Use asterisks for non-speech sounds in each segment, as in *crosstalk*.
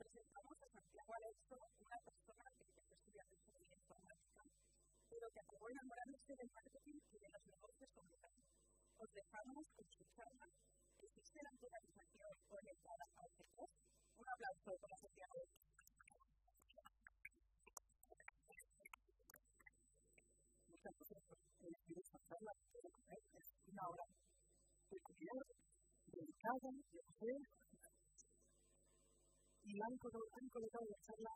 presentamos a Santiago Alonso, una persona que empezó estudiando ingeniería informática, pero que acabó enamorándose del marketing y de los negocios tal. Os dejamos con su charla, existe la automatización orientada a objetos. Un aplauso para Santiago. Muchas gracias por elegir esta charla, es una hora peculiar, delicada, de fe, y han colocado la charla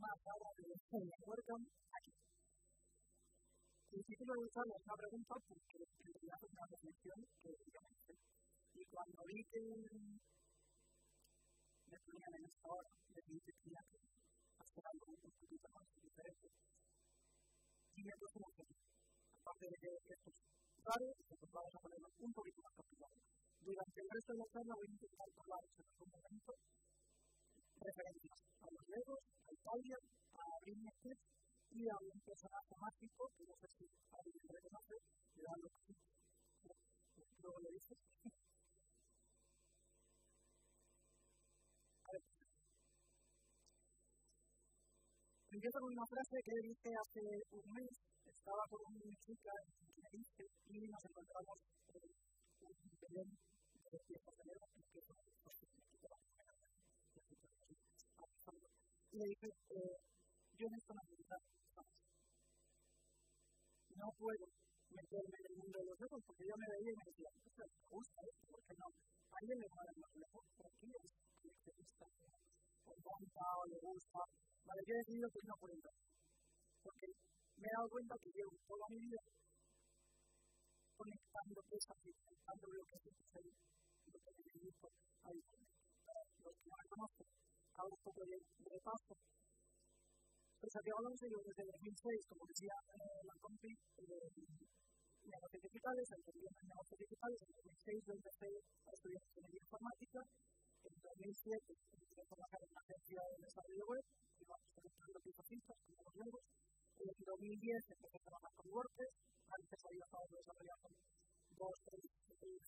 más rara de la WordCamp aquí. El de es una pregunta porque en realidad es una reflexión que. Y cuando vi que me ponían en esta hora, decidí que que hacer algo un poquito más diferente. Y me puse feliz. Aparte de que esto es raro, pues vamos a ponerlo un poquito más complicado. Durante el resto de la charla voy a intentar hablar en algún momento referencias a los legos, a Italia, a Britney y a un personaje mágico que no sé si alguien reconoce, le da lo que luego lo dices. Empiezo con una frase que dije hace un mes, estaba con una chica en Tenerife y nos encontramos en un Belén de fiestas de Lego, que es le dije, eh, yo en esto no gusta, puedo meterme en el mundo de los lejos porque yo me veía y me decía, me gusta esto, ¿por qué no? A alguien le va a dar más lejos, pero aquí es coleccionista, o monta, o le gusta. Vale, yo he decidido que no puedo entrar, porque me he dado cuenta que llevo toda mi vida conectando cosas y conectando lo que es el lo que me dedico a diferente. Los que no me conocen, hago un poco de, repaso. Pues Santiago Alonso yo desde 2006, como decía eh, la compi, eh, negocios digitales, anterior en negocios digitales, en 2006 yo empecé a estudiar ingeniería informática, en 2007 empecé a trabajar en una agencia de desarrollo web, vamos conectando piezas como los legos, en 2010 empecé a trabajar con WordPress, antes había estado desarrollando dos, tres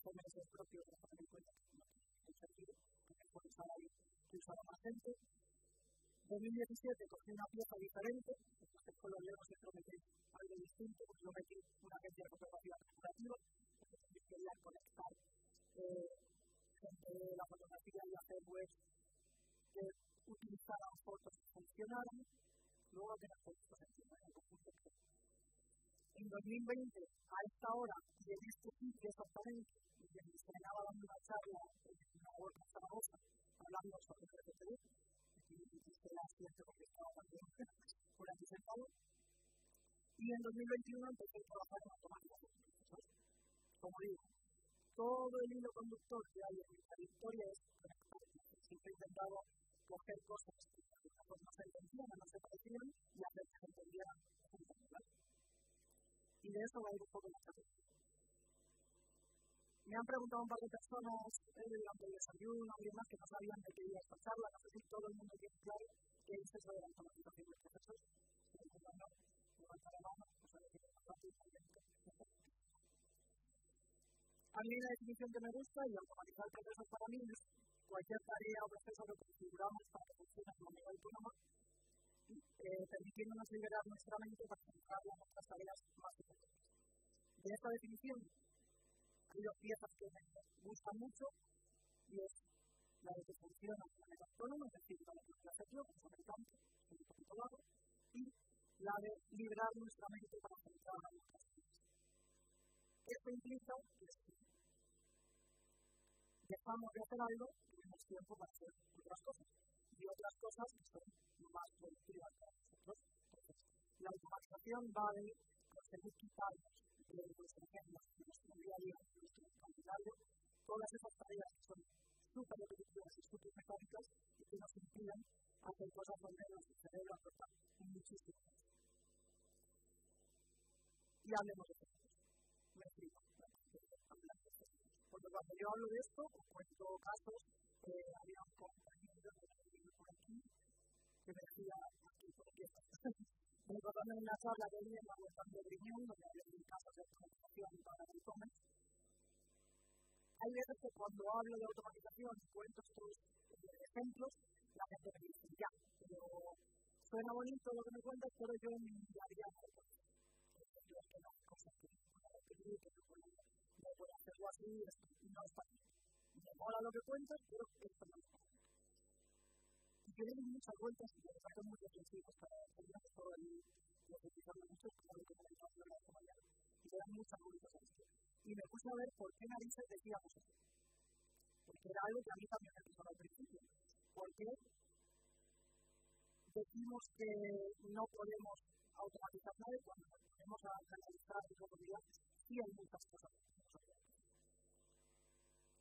CMS propios para tener en cuenta que no tiene sentido, porque fue usar ahí que usaba más gente. En 2017 cogí una pieza diferente, entonces con los legos siempre metí algo distinto, pues yo metí una agencia de fotografía corporativa, porque quería conectar eh, gente de la fotografía y hacer webs que utilizaran fotos que funcionaran, luego tener fotos que funcionaran en conjunto. En 2020, a esta hora en este sitio exactamente, y me estrenaba dando una charla en una web Zaragoza, hablando sobre el y hice la siguiente porque estaba también por aquí sentado. Y en 2021 empecé a trabajar en automatización. Como digo, todo el hilo conductor que hay en mi trayectoria es conectar. Siempre he intentado coger cosas que no se entendían, no se parecían y hacer que se entendieran. Y de eso va a ir un poco la estrategia. Me han preguntado un par de personas durante el desayuno y demás que no sabían de qué iba esta charla. No sé si todo el mundo tiene claro qué es eso de la automatización de procesos. Si mundo no, levanta la mano, pues a ver fácil A mí la definición que me gusta y automatizar procesos para mí es cualquier tarea o proceso que configuramos para que funcione de manera autónoma, eh, permitiéndonos liberar nuestra mente para centrarla en otras tareas más importantes. De esta definición hay dos piezas que me gustan mucho y es la de que funciona de manera autónoma, es decir, la de yo, como sobre el campo, un poquito y la de liberar nuestra mente para centrarla en otras cosas. Esto implica que dejamos de hacer algo, tenemos tiempo para hacer otras cosas y otras cosas que son más productivas para nosotros. Entonces, la automatización va de conseguir quitarnos de nuestro ejemplo, de nuestro día, de nuestro calendario, todas esas tareas que son súper repetitivas y súper mecánicas y que nos impiden hacer cosas donde nuestro cerebro aporta muchísimo más. Y hablemos de esto. Me explico. Porque cuando yo hablo de esto, os cuento casos, eh, había un compañero de por aquí que me decía, aquí, por aquí recordando en una que vi en la web de Griñón, donde había un caso de automatización para el e-commerce, hay veces que cuando hablo de automatización y cuento estos ejemplos, la gente me dice, ya, pero suena bonito lo que me cuentas, pero yo me miraría a otros. Yo es que no hay cosas que puedo repetir, que no puedo, no puedo hacerlo así, esto no está bien. Me mola lo que cuentas, pero esto no está bien. Y tienen muchas vueltas y me sacan muy reflexivos para terminar todo el profundizando mucho, como lo que comentaba yo esta. Y me dan muchas vueltas a esto. Y me puse a ver por qué narices decíamos eso. Porque era algo que a mí también me pasaba al principio. ¿Por qué decimos que no podemos automatizar nada cuando nos ponemos a analizar y profundidad sí hay muchas cosas que?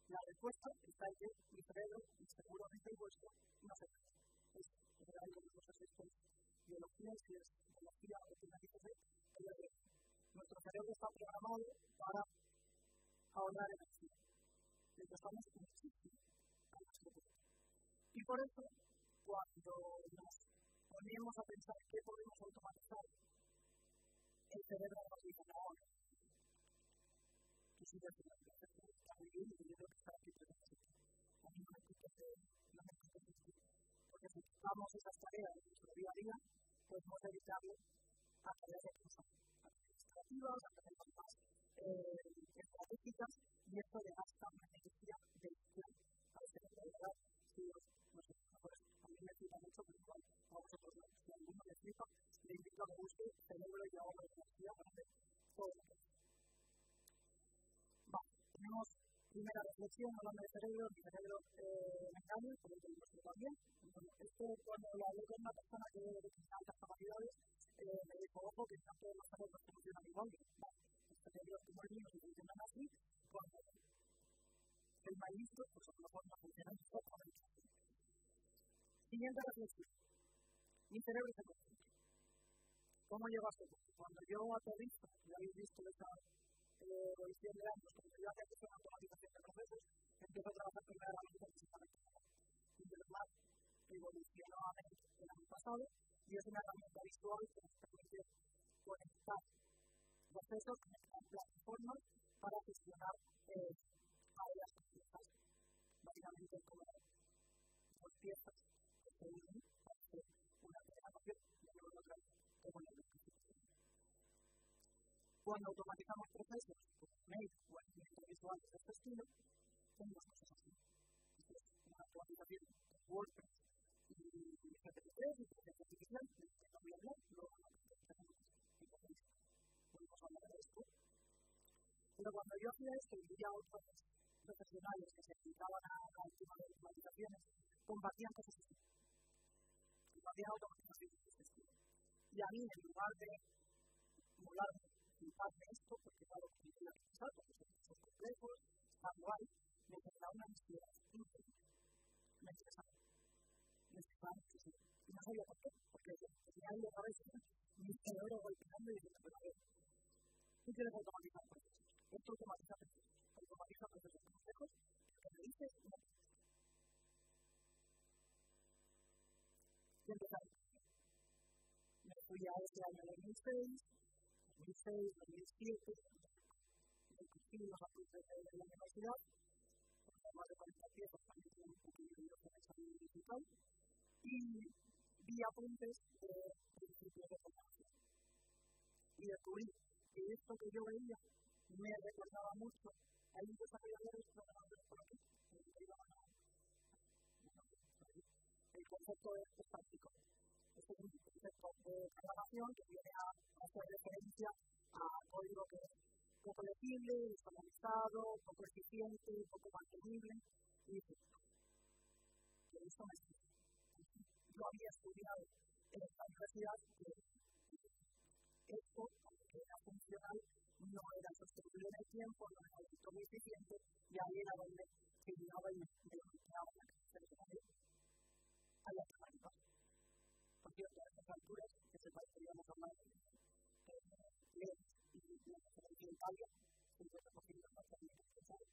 La respuesta está en que mi cerebro, y seguramente el vuestro, no se puede. Es algo que esto es biología, si es biología o finalización, es Nuestro cerebro está programado para ahorrar energía. Le prestamos muchísimo a nuestro cuerpo. Y por eso, cuando nos ponemos a pensar qué podemos automatizar, el cerebro nos dice, no, no. Tú sigues en la está muy bien y yo creo que está aquí presente. A mí no me quites de, no me quites de Porque si quitamos esas tareas de nuestro día a día, podemos dedicarlo a tareas administrativas, a tareas más eh, estratégicas, y esto le gasta una energía bestial al cerebro. De verdad, si os, no sé, a mí me flipa mucho, pero igual a vosotros no. Si a alguno le flipa, le invito a que busque cerebro y ahorro de energía para hacer todo lo que Vale, tenemos primera reflexión hablando de cerebro, mi cerebro eh, me engaña, por el vuestro también. Esto cuando lo hablé con una persona que tiene altas capacidades, eh, me dijo, ojo, que no todos los cerebros funcionan igual. Los cerebros como el mío si funcionan así, cuando el maíz, pues a lo mejor no funciona exactamente así. Siguiente reflexión. Mi cerebro se concentra. ¿Cómo llevas esto? Cuando yo aterrizo, ya habéis visto esa eh, evolución de años, cuando yo hago una automatización y es una herramienta visual que nos permite conectar procesos, conectar plataformas para gestionar eh, áreas complejas, básicamente como dos piezas que se unen para hacer una programación de otra como la Cuando automatizamos procesos como Make o herramientas visuales de este estilo, tenemos cosas así. Es una automatización de WordPress pero cuando yo hacía esto y veía a otros profesionales que se dedicaban a la última de automatizaciones, compartían cosas así. Compartían automatizaciones de este estilo. Y a mí, en lugar de molarme, fliparme esto, porque claro, que quería pensar, porque son complejos, está guay, me generaba una ansiedad increíble. Me muchísimo. Y no sabía por qué, porque tenía ahí otra vez mi cerebro golpeando y diciendo, pero a ver, tú quieres automatizar esto automatiza procesos, automatiza procesos complejos que me dices no. Y empezar. Me fui a este año 2006, 2006, 2007, me cogí los apuntes de la universidad, además de 40 piezas también tengo un poquillo de en examen digital, y vi apuntes de principios de programación. Y descubrí que esto que yo veía me recordaba mucho. Hay un desarrollador programadores por aquí, el concepto es práctico. Este es un concepto de programación que viene a hacer referencia a código que es poco legible, desorganizado, poco eficiente, poco mantenible, y esto me Yo había estudiado en esta universidad que esto, aunque era funcional, no era sostenible en el tiempo, no era del todo eficiente, y ahí era donde llegaba y me bloqueaba la cabeza de a la temática. Por cierto, a estas alturas, que se podríamos hablar de leyes y la referencia de Italia, 50% más también necesario.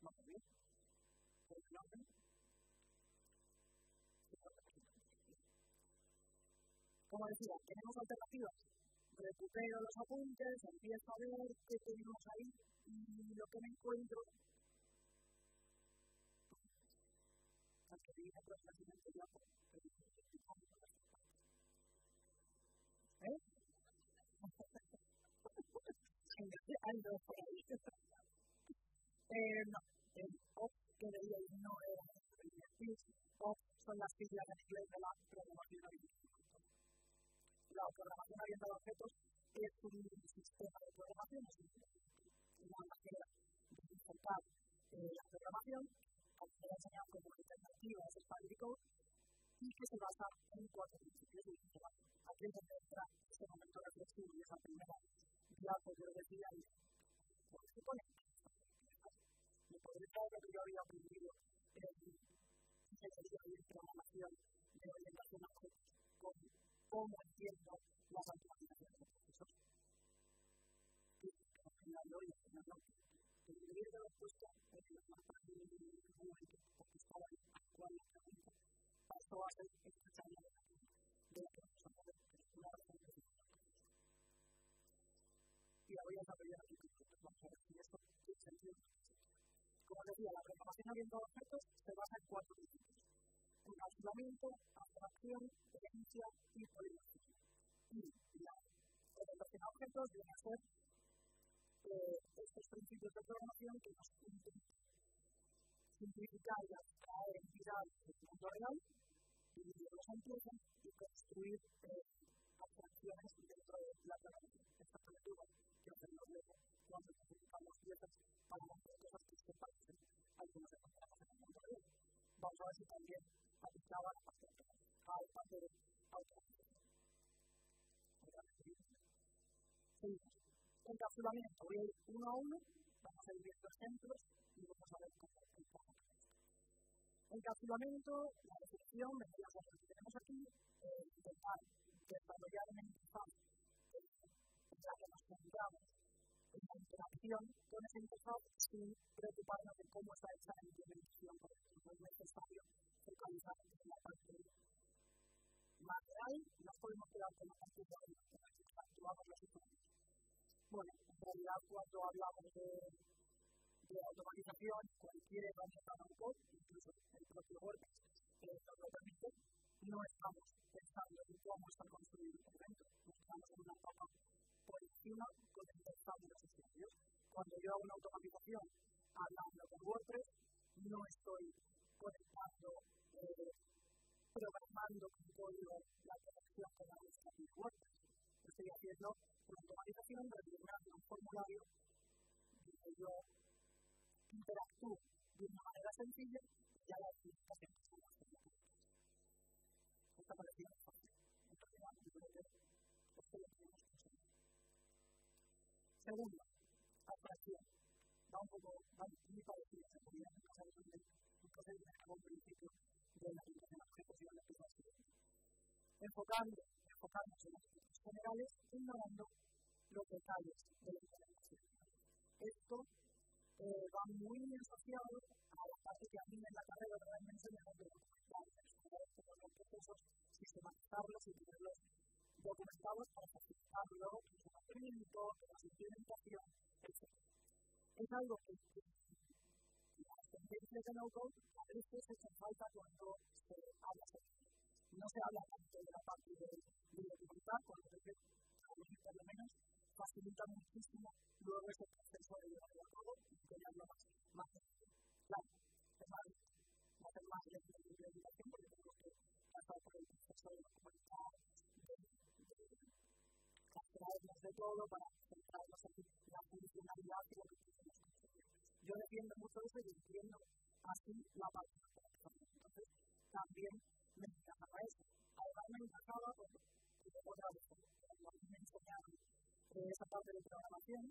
Vamos bien. Por el como decía, tenemos alternativas. Recupero los apuntes, empiezo a ver qué tenemos ahí y lo que me encuentro. Al que diga, pues, al pues, ¿Eh? *laughs* *laughs* eh, no, el OP que veía no era el OP son las siglas en inglés de la programación original. La programación orientada a objetos es un sistema de programación, es una manera de enfocar eh, la programación, como se ha enseñado como alternativa a Spaghetti Code, y que se basa en cuatro principios de innovación. Aquí es donde entra este momento reflexivo y esa primera diapo que os decía, y pues se pone me podría decir lo que yo había aprendido en ingeniería y programación de orientación a objetos, con cómo entiendo las automatizaciones de procesos. Y que al final de hoy, al final no, que debería haber puesto en el mapa de momento, porque estaba actual la pregunta, pasó a ser esta charla de la de la que vamos a poder, una razón de Y la voy a desarrollar aquí con vosotros, vamos a ver si esto tiene sentido. Como decía, la programación a objetos se basa en cuatro principios. Encapsulamiento, abstracción, herencia y polinomización. Y la orientación a objetos viene a ser eh, estos principios de programación que nos permiten simplificar y abstraer entidades del mundo real, dividirlos en piezas y construir eh, abstracciones dentro de la programación. Esta apertura que hacemos luego cuando necesitamos piezas para hacer cosas que se parecen a lo que en el mundo real. Vamos a ver si también de a de automatización. Seguimos. Encapsulamiento. Voy a ir uno a uno, vamos a ir viendo ejemplos y vamos a ver cómo aplicamos Encapsulamiento, la definición, a lo que tenemos aquí, eh, intentar desarrollar una interfaz en la que nos comunicamos en la interacción con esa interfaz sin preocuparnos de cómo está hecha la implementación, porque no es necesario focalizar en la parte material, nos podemos quedar con la parte de la actuamos los usuarios. Bueno, en realidad cuando hablamos de de automatización, cualquier herramienta no incluso el propio WordPress, que nos lo permite, no estamos pensando en cómo está construido el evento, estamos en una etapa por encima con el interfaz de los usuarios. Cuando yo hago una automatización hablando con WordPress, no estoy conectando, eh, programando con código la conexión con la lista de WordPress. Estoy haciendo una automatización rellenando un formulario donde yo interactúo de una manera sencilla y ya la explicación que se Esta parecía muy fácil. En realidad, yo creo que esto lo tenemos. Va un poco, va muy parecido, se podría proceso de un principio de la aplicación de objetos y la aplicación. Enfocando, enfocándonos en los aspectos generales, ignorando los detalles de la implementación. Esto eh, va muy asociado a la parte que a mí en la carrera realmente me de documentar, como los procesos, sistematizarlos y tenerlos documentados para facilitar luego su mantenimiento, la implementación, etc. Es algo que, que tendencias de no-code a veces echan falta cuando se habla sobre No se habla tanto de la parte de, de documentar, porque a mí por lo menos facilita muchísimo luego ese proceso de llevarlo a cabo y tenerlo más, más claro. Es más, va a ser más la implementación porque tenemos que pasar por el proceso de documentar, de, de capturarnos de todo para centrarnos en la funcionalidad y lo que. Yo defiendo mucho eso y entiendo así la parte Entonces, también me encajaba eso. Además, me encajaba porque, otra vez, cuando me enseñaron de esa parte de programación.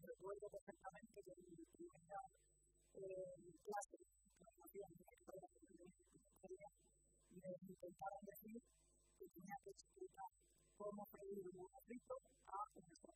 Recuerdo perfectamente que en mi primera eh, clase de programación me intentaron decir que tenía que explicar cómo pedir un conflicto a un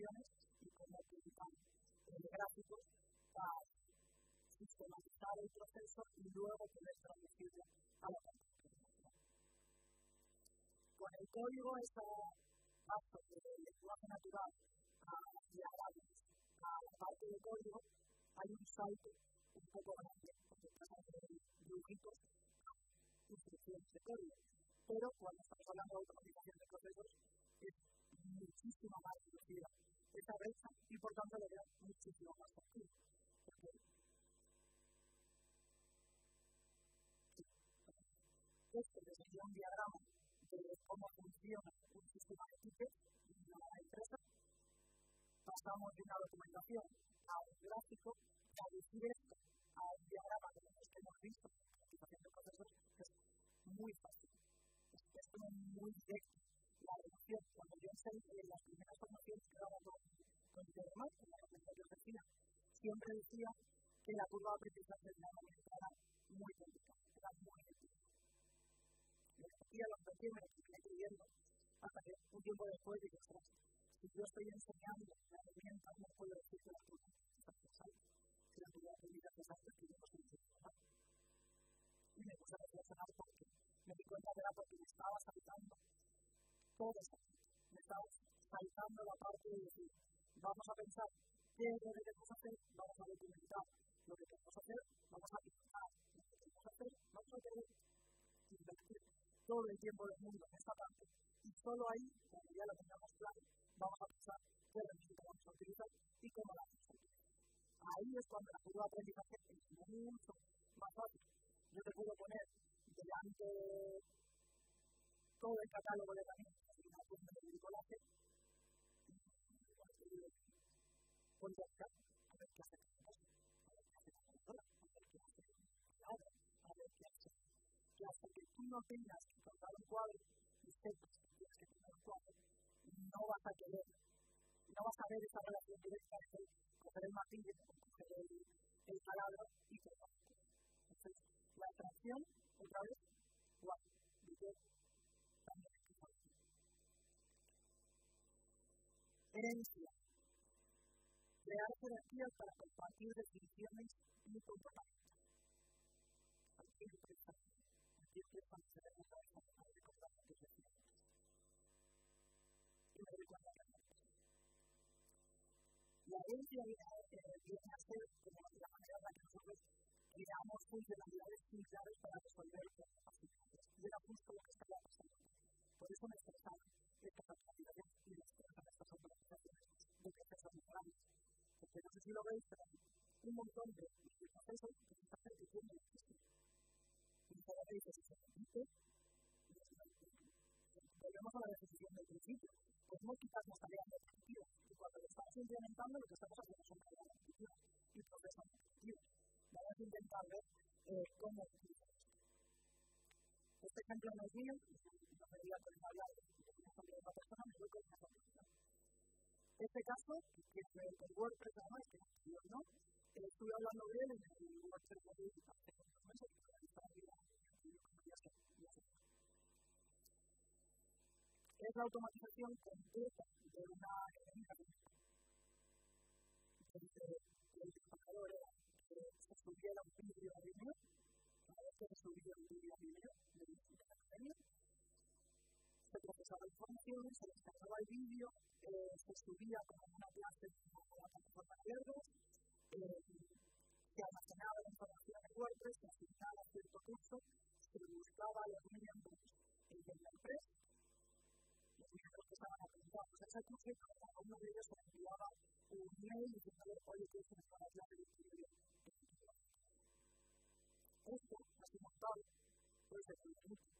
y cómo utilizar eh, gráficos empezar el proceso y luego poder traducirlo a la parte Con el código esa paso del lenguaje natural a diagramas, a la parte de código, hay un salto un poco grande, porque pasa de dibujitos a instrucciones de código. Pero cuando estamos hablando de automatización de procesos, es muchísimo más reducida esa brecha y por tanto lo veo muchísimo más factible. Este sería un diagrama de cómo funciona un sistema de tickets en una empresa. Pasamos de una documentación a un gráfico, traducir esto a un diagrama que hemos visto en la de es muy fácil. Es, es muy directo. La relación, cuando yo sé las primeras formaciones que daba con, con Internet, en la organización de siempre decía que la curva de aprendizaje de la era muy complicada, era muy difícil y a los recién me estoy escribiendo hasta que un tiempo después dije, ostras, si yo estoy enseñando la herramienta, no puedo decir que la tuya es accesible. Si la tuya es accesible, que yo no estoy enseñando Y me puse a reflexionar porque me di cuenta que era porque me estaba saltando todo eso. Me estaba saltando la parte de decir, vamos a pensar qué es lo que queremos hacer, vamos a documentar lo que queremos hacer, vamos a pensar lo que queremos hacer, vamos a querer invertir todo el tiempo del mundo en esta parte. Y solo ahí, cuando ya lo tengamos claro, vamos a pensar qué herramienta vamos a utilizar y cómo la vamos. Ahí es cuando la curva de aprendizaje es mucho más fácil. Yo te puedo poner delante todo el catálogo de herramientas bricolaje y puedo buscar a ver qué hace cada cosa, a ver qué hace cada persona, a ver qué hace cada a ver qué hace que hasta que tú no tengas que cortar un cuadro y sepas que tienes que cortar un cuadro, no vas a querer, no vas a ver esa relación directa entre coger el martillo, coger el, el taladro y cortar. Entonces, la atracción, otra vez, igual, dice Herencia. Crear jerarquías para compartir definiciones y comportamientos. Aquí le gusta esa manera de. Y me doy cuenta que La herencia viene a ser como la manera en la que nosotros creamos funcionalidades muy claves para resolver problemas. Y era justo lo que estaba pasando. Por eso me estresaban estas me naturales. Porque no sé si lo veis, pero un montón de procesos que se están repitiendo muchísimo cada vez que se repite, volvemos a la definición del principio. Podemos quitar las tareas repetitivas y cuando lo estamos implementando lo que estamos haciendo son tareas repetitivas y procesos repetitivos. Vamos a intentar ver eh, cómo utilizar. Este ejemplo no es mío, no me voy a poner a hablar de un otra persona, me voy con una solución. Este caso, que ver con WordPress además, que no, ¿no? Eh, estuve hablando de él en el WordPress de hace unos meses, es la automatización completa de una herramienta Entonces, el disparador era que se subiera un vídeo a Vimeo, cada vez que se subía un vídeo a Vimeo, de la academia, se procesaba información, se descargaba el vídeo, eh, se subía como una clase a la plataforma de Airbus, eh, se almacenaba la información en WordPress, se asignaba cierto curso, se buscaba los miembros en WordPress, los miembros que estaban apuntados a ese curso, cada uno de ellos se enviaba un mail diciéndole, oye, que es una clase de estudio Esto, así montado, puede ser muy útil,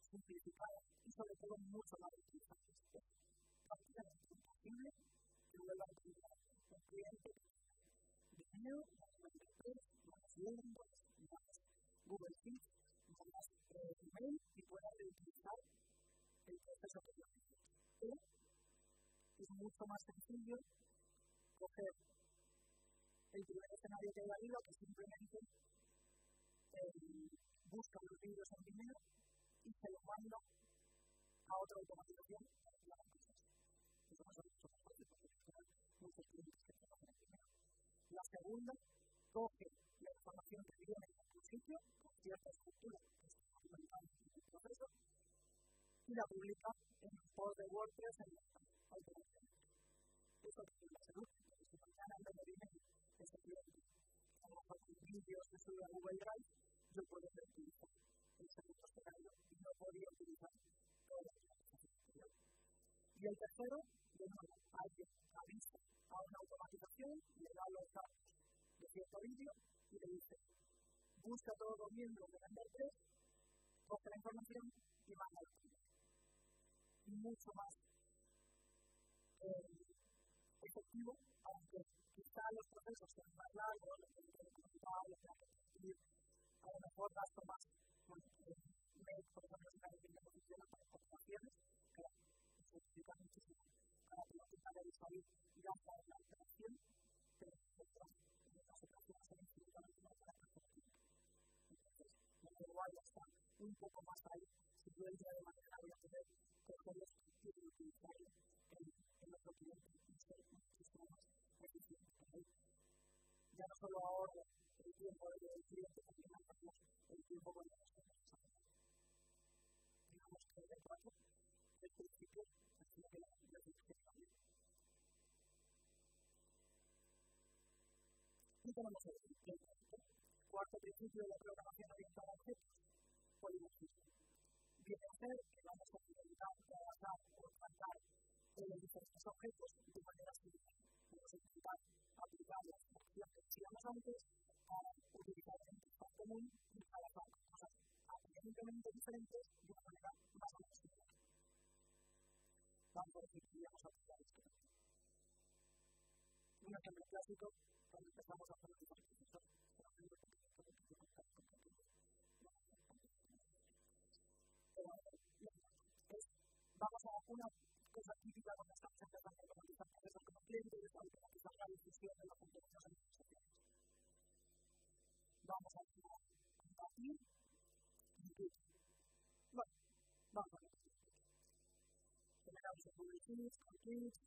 simplificada y sobre todo mucho más utilizable. Es prácticamente imposible que vuelva a utilizar un cliente de Vue, más WordPress, más Windows, más Google Sheets, más email y pueda reutilizar el proceso que yo O es mucho más sencillo coger el primer escenario que he valido, que simplemente busca los vídeos en primero y se los manda a otra automatización para que hagan cosas. Eso a ser mucho más fácil porque hay muchos clientes que trabajan Vimeo. La segunda, coge la información que viene en algún sitio, con cierta estructura que está documentada en el proceso, y la publica en un post de WordPress en la automatización. Eso es la salud, porque si mañana vez de Vimeo ese cliente, a lo mejor con vídeos que sube a Google Drive, yo puedo utilizar y no podría utilizar toda la. Y el tercero, de nuevo, alguien avisa a una automatización, le da los datos de cierto vídeo y le dice, busca todos los miembros de Vender 3, coge la información y manda la Y mucho más eh, efectivo, aunque quizá los procesos sean más largos, los que que a lo mejor gasto más. Un poco más ahí si yo día de mañana voy a poder coger esto y utilizarlo en, otro cliente y ser muchísimo más. Ya no solo ahorro el tiempo del cliente, también ahorramos el tiempo con de cuatro, el principio, así que la decisión también. Y tenemos el cuarto. Cuarto principio de la programación orientada a objetos, polimorfismo. Viene a ser que vamos a intentar trabajar o tratar los diferentes objetos de manera similar. Vamos a intentar aplicar la abstracción que decíamos antes a utilizar el interfaz común y aparentemente diferentes de una manera más o menos similar. Vamos a decir que vamos a aplicar esto. Un ejemplo clásico, cuando empezamos a hacer los procesos, vamos a una cosa típica cuando estamos empezando a automatizar procesos como clientes, automatizar la decisión de los en organizaciones. Vamos a compartir Bueno, vamos a ver. Generamos con tweets,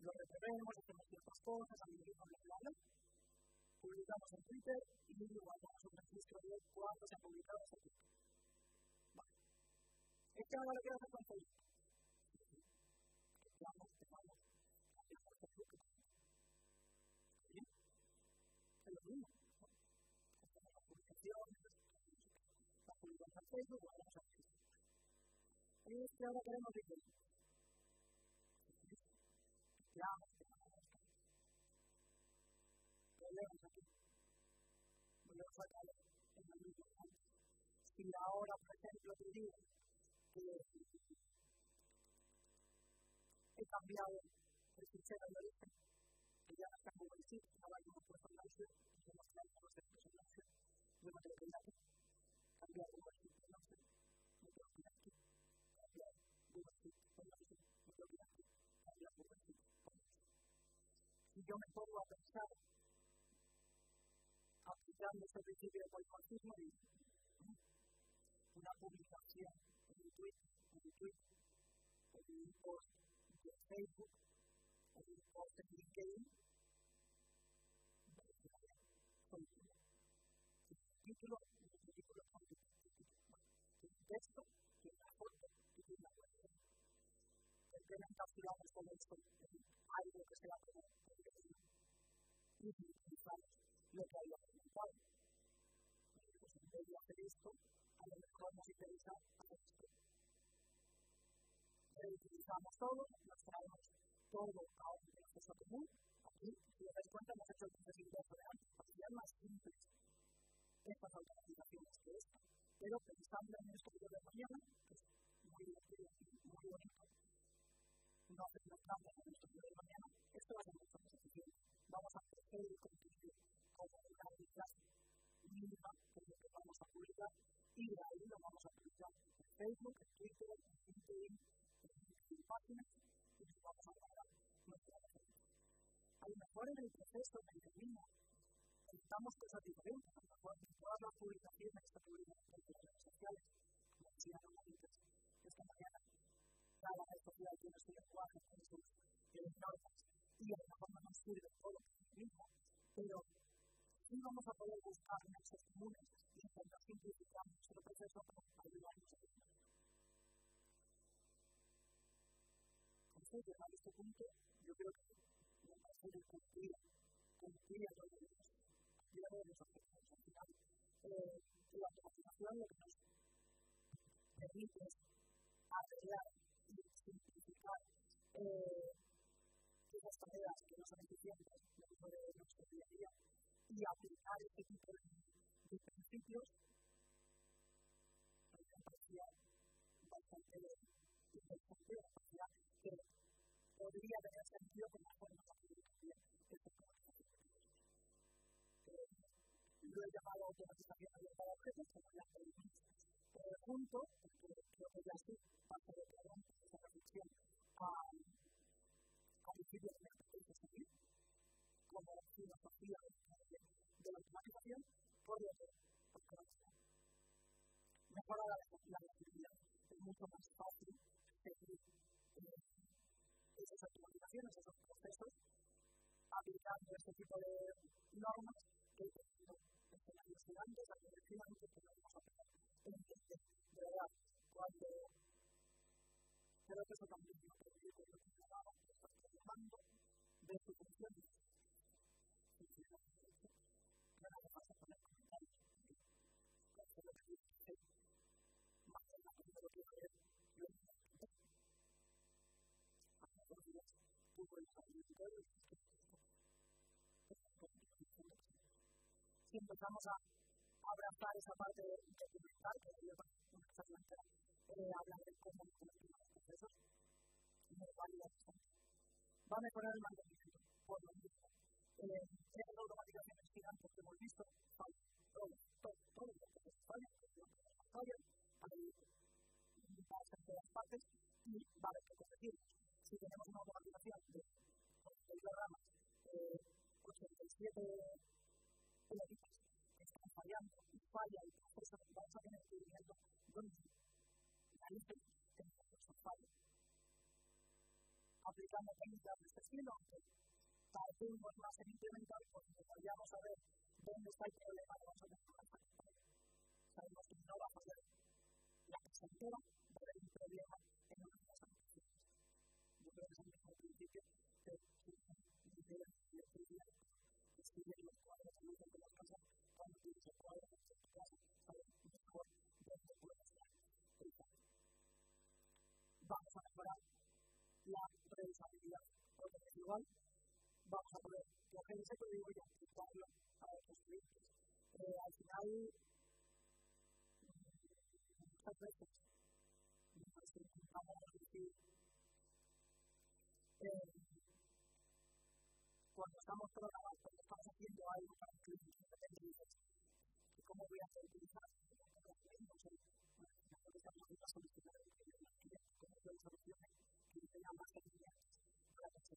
lo recorremos, hacemos ciertas cosas, añadimos la clave, publicamos en Twitter y guardamos un registro de cuánto se ha publicado ese tweet. Vale. ¿Es que ahora lo quiero hacer con Facebook? Vamos, vamos, cambiamos Facebook. ¿Bien? Es lo mismo publicaciones, que ahora queremos creamos, Volvemos aquí. Volvemos a en mismo ahora, por ejemplo, te que he cambiado el fichero de origen, que ya no está en Google Sheets, ahora y cambiar de perfil, no sé, me tengo que ir aquí, cambiar de perfil, no sé, me tengo que ir aquí, cambiar de perfil, Si yo me pongo a pensar, aplicando este principio de polimorfismo, y una publicación en un tweet, un tweet, un post de Facebook, en un post de LinkedIn, título título texto, que la foto que la web. ¿Por qué no encapsulamos todo esto en algo que sea como? Y utilizamos lo que hay documentado. Pues en vez de hacer esto, a lo mejor nos interesa hacer esto. Reutilizamos todo, nos traemos todo a un proceso común. Aquí, si os dais cuenta, hemos hecho el proceso de antes, para que más simples estas automatizaciones que esta. Pero pensando en esto que yo de mañana, que es muy divertido muy bonito, no hacer las trampas en que de mañana, esto va a ser mucho más eficiente. Vamos a el contenido como una habilidad mínima que lo que vamos a publicar y de ahí lo vamos a publicar en Facebook, en Twitter, en LinkedIn, en páginas y nos vamos a guardar nuestra referencia. A lo mejor en el proceso, el camino, necesitamos cosas diferentes. A lo mejor en todas las publicaciones que publican en las redes sociales, como decían antes esta mañana, cada red social tiene su lenguaje, tiene sus normas y a lo mejor no nos sirve todo mismo, pero sí vamos a poder buscar nexos comunes y intentar simplificar nuestro proceso para ayudarnos a tener. Entonces, llegado a este punto, yo creo que me parece que cumplir, cumplir a todos los cumplir a los objetivos. Al final, eh, la automatización lo que nos permite es arreglar y simplificar eh, esas tareas que no son eficientes dentro de nuestro día a día y aplicar este tipo de, de principios, a mí me parecía bastante me parecía que podría tener sentido con la forma de eh, Lo he llamado automatización abierta de objetos, como eh, junto, porque creo que ya sí, parte de esa reflexión a, a de la de, la automatización, por lo que la, legibilidad. Es mucho más fácil seguir esas automatizaciones, esos procesos, aplicando este tipo de normas que escenarios gigantes, gigantes que no vamos a en. De verdad, cuando creo que eso también que trabajando de falta poner que de lo ver yo si empezamos a abrazar esa parte documental que eh, hablar de cómo procesos nos a bastante va a mejorar el mantenimiento por lo mismo. Eh, las automatizaciones gigantes que hemos visto fallan todo, todo, todo los procesos fallan fallan hay fallas en todas partes y va a haber que corregirlos si tenemos una automatización de 42 ramas eh, 87 pelotitas que están fallando y falla el proceso vamos a tener que ir viendo dónde narices tenemos esos fallos aplicando técnicas de este estilo, aunque más en porque a ver dónde está el problema que esta Sabemos que no va a ser la casa entera, un problema en una de las aplicaciones. Yo creo que es el mejor principio que y estudia escribir los cuadros cuando tienes el cuadro de tu casa, reusabilidad, porque igual, vamos a poder coger ese código y aplicarlo a otros. Eh, al final, muchas veces, nos eh, cuando estamos programando, cuando estamos haciendo algo para un cliente, de repente ¿cómo voy a hacer utilizar? La solicitud de cliente, ¿cómo puedo solucionar? que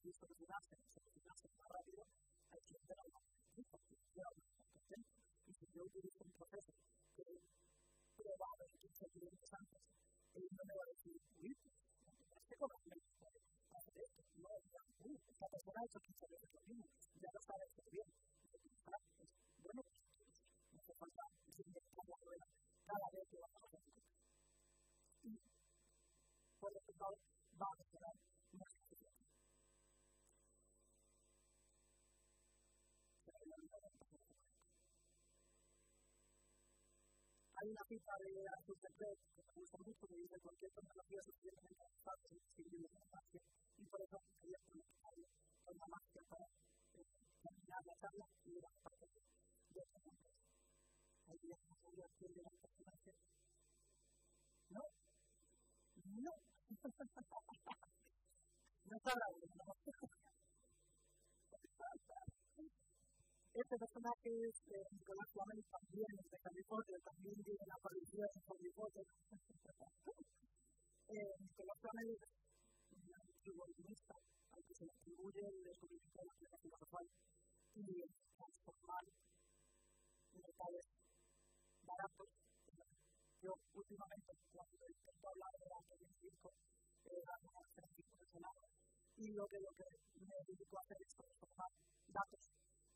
eficientes para conseguir solucionarse, solucionarse más rápido, al cliente no lo va a conseguir porque ya no está contento. Y si yo utilizo un proceso que probado en 15 clientes antes, él no me va a decir, uy, tendrás que cobrar menos por hacer esto. No, ya, uy, esta persona ha hecho 15 veces lo mismo, ya lo sabe hacer bien. Lo que está es, bueno, pues no hace falta inventar la rueda cada vez que vamos a hacer Y por resultado, va a mejorar Hay una cita de Arthur que me mucho que dice cualquier tecnología suficientemente avanzada y por eso quería conectarlo con la magia para terminar la charla y la parte de esta empresa. Hay que no sabía quién era el. No, no, *laughs* no. Es *laughs* este personaje es eh, Nicolás Flamel, también es de Potter, también tiene la aparición en Harry Potter. *laughs* eh, Nicolás Flamel es un antiguo alquimista al que se le atribuye el descubrimiento de la piedra filosofal y el transformar metales baratos. Yo últimamente, cuando intento hablar de arte científico, eh, hago una referencia por ese lado. Y lo que, lo que me dedico a hacer es transformar datos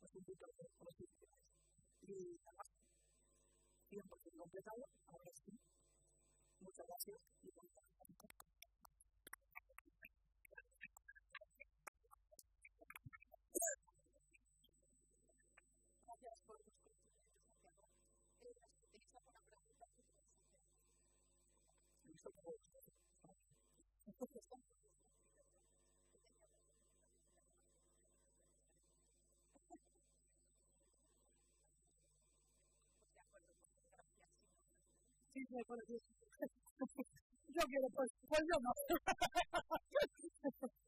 pues posibilidades. Y además, 100% completado, ahora sí. Muchas gracias y buenas tardes. Gracias por tus conocimientos, Santiago. ¿Tenéis alguna pregunta? Listo, Sí, me parece.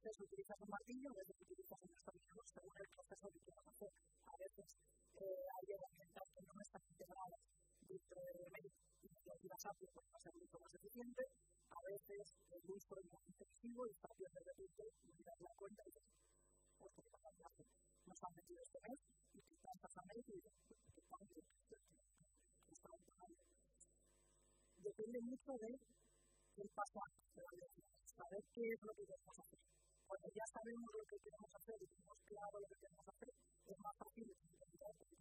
veces utilizas un martillo, a veces utilizas un destornillador según el proceso que quieras hacer. A veces hay herramientas que no están integradas dentro de remake y medidas amplias porque va a ser mucho más eficiente. A veces el uso es muy excesivo y bien de repente y das la cuenta y dices, hostia, ¿qué pasa? Nos han metido este mes y te estás a mes y dices, ¿qué pasa? ¿Qué está pagando? Depende mucho de qué pasa antes de la saber qué es lo que queremos hacer. Cuando ya sabemos lo que queremos hacer y tenemos claro lo que queremos hacer, es más fácil identificar lo que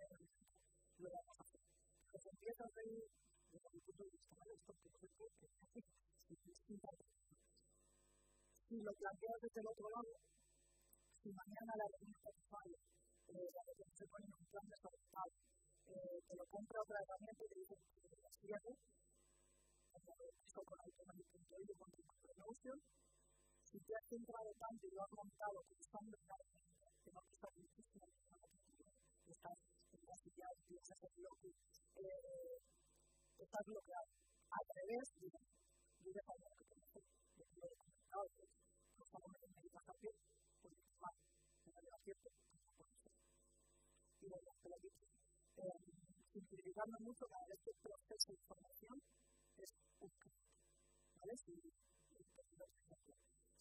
lo vamos a hacer. Pero si empiezas de desde mi punto de vista, ¿vale? Esto que es Si lo planteas desde el otro lado, si mañana la herramienta te falla, eh, la que se pone en un plan de desorientado, eh, te lo compra otra herramienta y te dice que las pierdes, esto con automático.io y con tu promotion, si te has centrado tanto y lo has montado que no está difícil estás encasillado, empiezas a bloque, eh, estás bloqueado. Al revés, yo de forma que yo te lo he comentado, pues, pues cuando me pues me cierto, no ser. Y te lo digo, eh, simplificando mucho cada vez que proceso de información, es un ¿vale? Si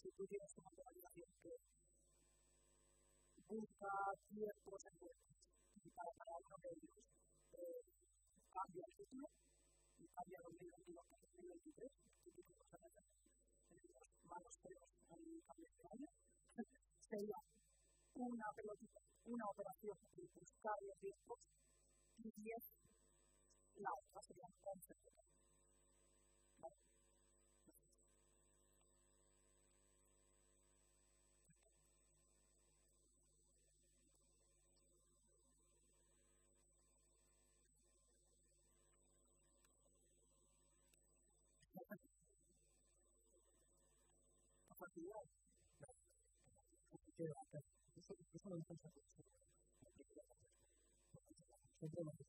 tú tienes una organización que busca ciertos encuentros y para cada uno de ellos eh, cambia el título. Y cambia 2022 para 2023, típico que se hace en los malos feos al cambio de año, *laughs* sería una pelotita, una operación de buscar los riesgos y 10 la otra serían 11 pelotas. Facilidad. eso, eso lo dicen siempre. Siempre lo dicen.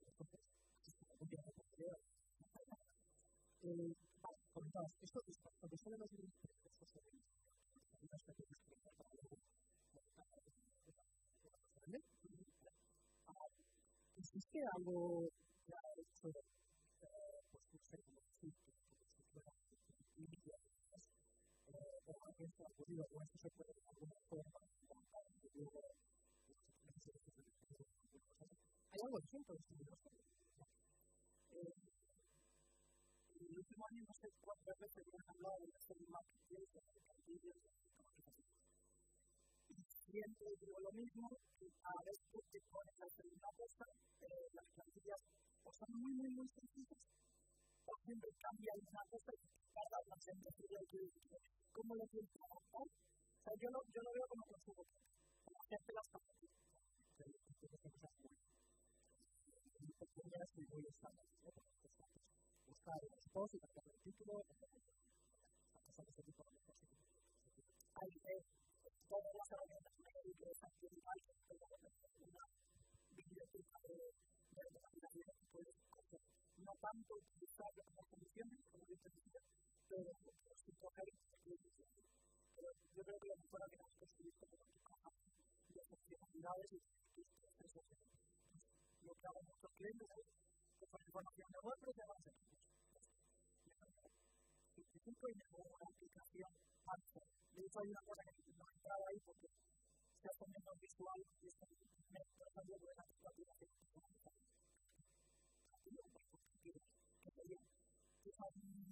Eh, vale, comentabas, esto es cuando sale más de esto se ve. Hay una especie de experiencia para luego. ¿Existe algo que ha hecho, pues, no sé, como decir, que si fuera o a qué se ha ocurrido, o esto se puede de alguna forma montar y luego hay algo distinto de este universo. el último año no sé cuántas veces me han hablado de hacer un marketplace, de hacer cantillos, de comunicación. Y siempre digo lo mismo, que a veces te pones a hacer una cosa, eh, las plantillas o son muy, muy, muy sencillas, siempre cambia cosa en decirle que cómo lo que adaptar. O sea, yo lo, yo lo veo como consumo, como hacerte las. Muy pequeñas y muy estándares, ¿no? buscar el post y cambiar el título, pasar ese tipo de cosas. Hay todas las herramientas que están que de que. No tanto utilizar las condiciones, como yo te decía, pero sí coger pero yo creo que lo mejor que has construido como tu de y tus procesos. Lo que hago muchos es coger información de y avanzar simplifico y. De hecho, hay una cosa que no he entrado ahí porque se hace menos visual y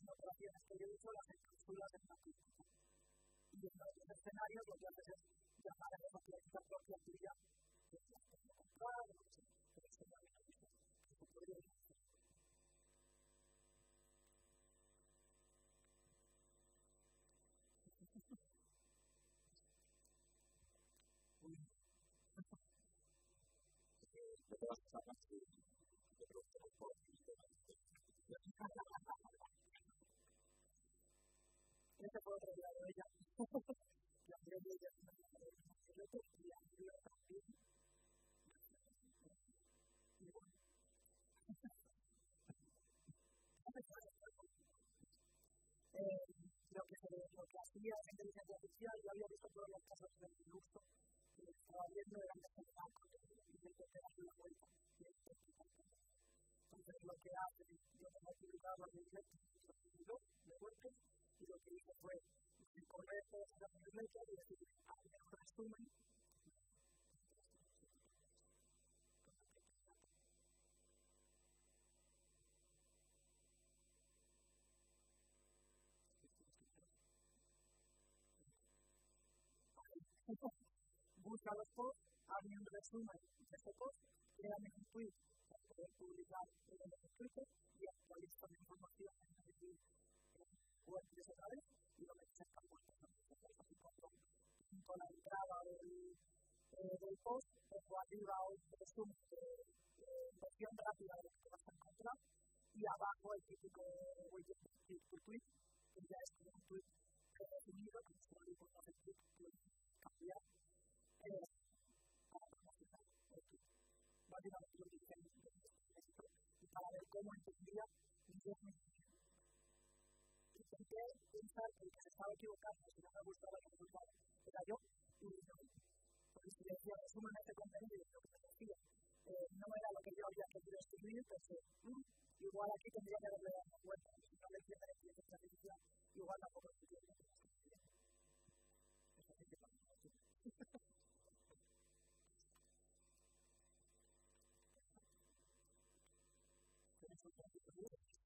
operaciones que yo he hecho, las encapsulas en crítica. Y en otros escenarios lo que haces es llamar a esa crítica propia tuya, que las puedo comprar, todas las armas que lado de ella. La de de de también. Lo que se hacía la inteligencia artificial, yo había visto todos los casos del uso que estaba viendo eran de generar contenido y de darle la vuelta y de Entonces lo que hace, yo como publicaba las newsletters, los de WordPress y lo que hice fue correr todas esas newsletters y decir, hazme un resumen busca los posts, hazme un resumen de ese post, créame un tweet para poder publicar en los tweets y actualiza la información en el WordPress otra vez y lo metes en campo con la entrada del, eh, del post, pongo arriba un resumen de, de versión rápida de lo que vas a encontrar y abajo el típico widget de tweet que ya es como un tweet predefinido, que solo le pongo el tweet, puedes cambiar eh, para el tweet. Básicamente lo que dicen y para ver cómo entendía mi definición. Intenté pensar que el que se estaba equivocando, si no me gustaba el resultado, era yo, y no. Porque si decía, resumen este contenido y lo que me decía, eh, no era lo que yo había querido escribir, pensé, mmm, igual aquí tendría que haberle dado cuenta, si no le entiende la inteligencia artificial, igual tampoco lo entiende. Eso sí que pasa.